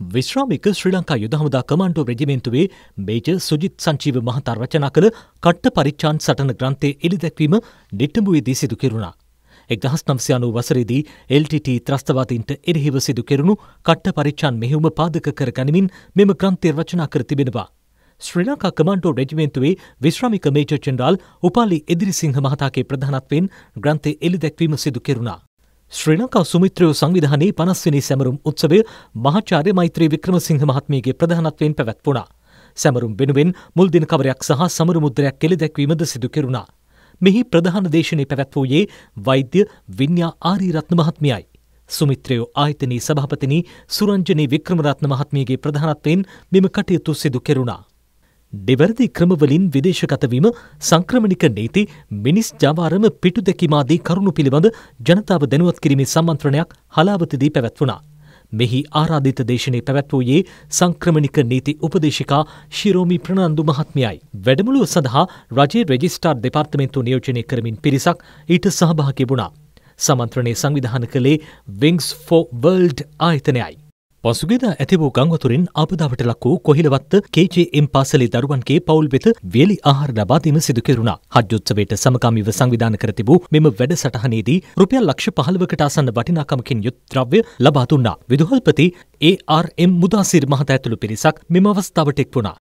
විශ්‍රාමික ශ්‍රී ලංකා යුද හමුදා කමාන්ඩෝ රෙජිමෙන්තුවේ මේජර් සුජිත් සංචීව මහතා රචනා කළ කට්ට පරිච්ඡාන් සටන ග්‍රන්ථයේ එළිදැක්වීම නිට්ටඹුවේදී සිදු කෙරුණා. එක්දහස් නම්සයානු වසරේදී LTT ත්‍රස්තවාදීන්ට එරෙහිව සිදු කෙරුණු කට්ට පරිච්ඡාන් මෙහෙයුම පාදක කර ගනිමින් මෙම ග්‍රන්ථය රචනා කර තිබෙනවා. ශ්‍රී ලංකා කමාන්ඩෝ රෙජිමෙන්තුවේ විශ්‍රාමික මේජර් ජෙනරාල් උපාලි එදිරිසිංහ මහතාගේ ප්‍රධානත්වයෙන් ග්‍රන්ථය එළිදැක්වීම සිදු කෙරුණා. ශ්‍රී ලංකා සුමිත්‍රයෝ සංවිධානයේ පනස්වනි සැමරුම් උත්සවය මහාචාර්ය මෛත්‍රී වික්‍රමසිංහ මහත්මියගේ ප්‍රධානත්වයෙන් පැවැත්වුණා. සැමරුම් වෙනුවෙන් මුල්දින කවරයක් සහ සමරු මුද්‍රයක් කෙළි දැක්වීමද සිදු කෙරුණා. මෙහි ප්‍රධාන දේශනය පැවැත්වූයේ වෛද්‍ය විඤ්ඥා ආරීරත්න මහත්මියයි. සුමිත්‍රයෝ ආයතනී සභාපතිනි සුරංජනී වික්‍රමරත්න මහත්මියගේ ප්‍රධානත්වයෙන් මෙම කටයුතු සිදු කෙරුණා. දෙවැරදි ක්‍රමවලින් විදේශගතවීම සංක්‍රමණික නීති මිනිස් ජාවාරම පිටු දැකීමාදී කරුණු පිළිබඳ ජනතාව දැනුවත් කිරීමේ සම්මන්ත්‍රණයක් හලාවතදී පැවැත්වුණා. මෙහි ආරාධිත දේශනය පැවැත්වූයේ සංක්‍රමණික නීති උපදේශිකා ශිරෝමි ප්‍රනන්දු මහත්මයයි. වැඩමුළුව සඳහා රජයේ රෙජිස්ටාර් දෙපාර්තමෙන්තු නියෝජනය කරමින් පිරිසක් ඊට සහභාගි වුණා. සමන්ත්‍රණය සංවිධාන කළේ විංස් ෆෝ වර්ල්ඩ් ආයතනයයි. පසුගේද ඇතිවූ ගංවතුරින් අපදාවට ලක් වූ කොහිලවත්ත KJM පාසලේ දරුවන්ගේ පවුල් වෙත වියලි ආහාර ලබාදීම සිදු කෙරුණා. හජ්ජොත්සවයට සමකාමීව සංවිධාන කර තිබූ මෙම වැඩසටහනේදී රුපියල් ලක්ෂ පහළවකට ආසන්න වටිනාකමකින් යුත් ද්‍රව්‍ය ලබා දුන්නා. විදුහල්පති ARM මුදාසිර් මහතා ඇතුළු පිරිසක් මෙම අවස්ථාවට එක් වුණා.